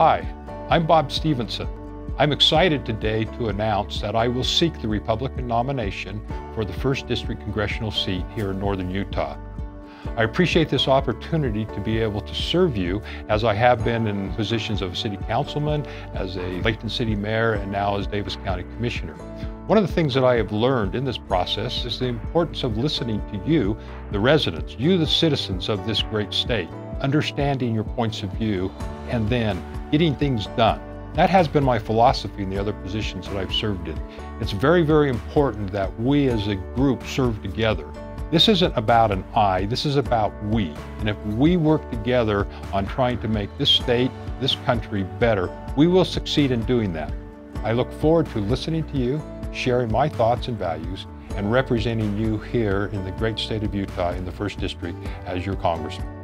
Hi, I'm Bob Stevenson. I'm excited today to announce that I will seek the Republican nomination for the 1st District congressional seat here in northern Utah. I appreciate this opportunity to be able to serve you as I have been in positions of city councilman, as a Layton City mayor, and now as Davis County Commissioner. One of the things that I have learned in this process is the importance of listening to you, the residents, you, the citizens of this great state, understanding your points of view, and then getting things done. That has been my philosophy in the other positions that I've served in. It's very, very important that we as a group serve together. This isn't about an I, this is about we. And if we work together on trying to make this state, this country better, we will succeed in doing that. I look forward to listening to you, sharing my thoughts and values, and representing you here in the great state of Utah in the 1st District as your congressman.